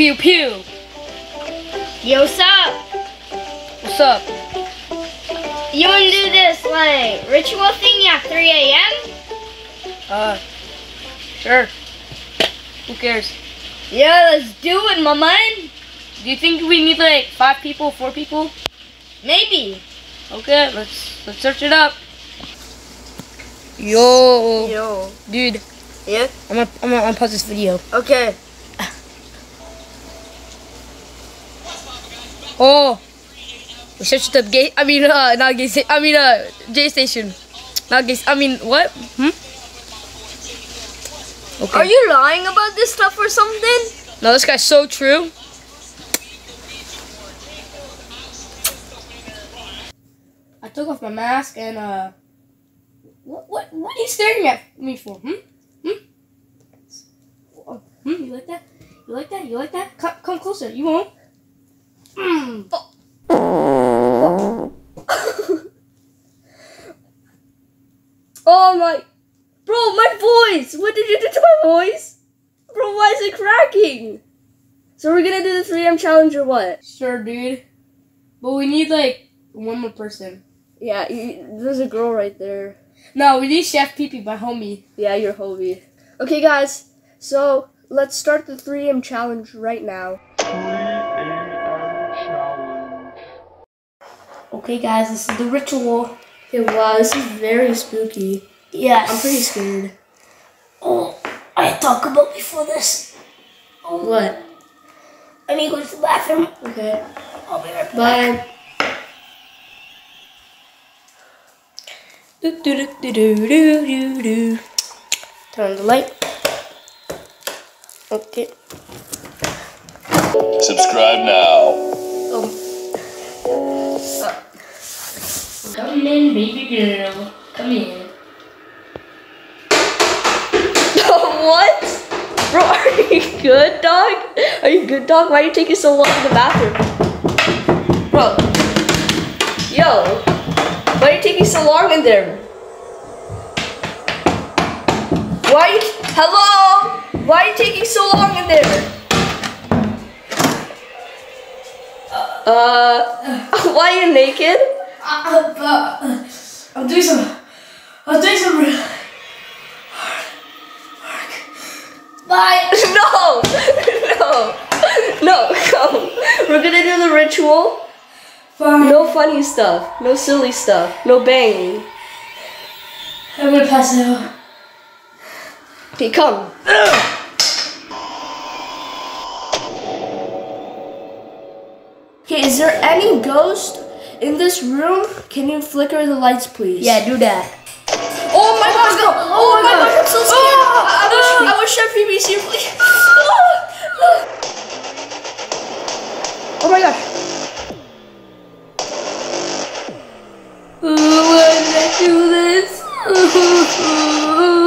pew pew. Yo, what's up? What's up? You wanna do this like ritual thing at 3 a.m.? Uh, sure. Who cares? Yeah, let's do it, my man. Do you think we need like five people, four people? Maybe. Okay, let's let's search it up. Yo, Yo. dude, Yeah. I'm gonna I'm gonna unpause this video. Okay. Oh, we searched up gay. I mean, uh, not gay. I mean, uh, J station. Not gay. I mean, what? Hmm. Okay. Are you lying about this stuff or something? No, this guy's so true. I took off my mask and uh, what what what are you staring at me for? Hmm? Hmm? Oh, hmm? You like that? You like that? You like that? Come come closer. You won't. Oh. oh my, bro, my voice. What did you do to my voice? Bro, why is it cracking? So we're gonna do the 3M challenge or what? Sure, dude. But we need like one more person. Yeah, you, there's a girl right there. No, we need Chef Pee my homie. Yeah, your homie. Okay, guys. So let's start the 3M challenge right now. Okay, guys, this is the ritual. Okay, wow, this is very spooky. Yes. I'm pretty scared. Oh, I talk about before this. Oh. What? I need to go to the bathroom. Okay. I'll be right back. Bye. Do, do, do, do, do, do, do, do. Turn on the light. Okay. Subscribe now. Come in, baby girl. Come in. what? Bro, are you good, dog? Are you good, dog? Why are you taking so long in the bathroom? Bro. Yo. Why are you taking so long in there? Why are you... Hello? Why are you taking so long in there? Uh, why are you naked? Uh, I'm doing some. I'm doing some. real- Bye. No! No! No, come. We're gonna do the ritual. Fine. No funny stuff. No silly stuff. No banging. I'm gonna pass out. Okay, come. Okay, is there any ghost in this room, can you flicker the lights, please? Yeah, do that. Oh my God! Oh, oh, my God! I'm so oh, scared. Oh, ah, oh, I, wish. I wish Chef PB was here, please. Oh my gosh. Why did I do this?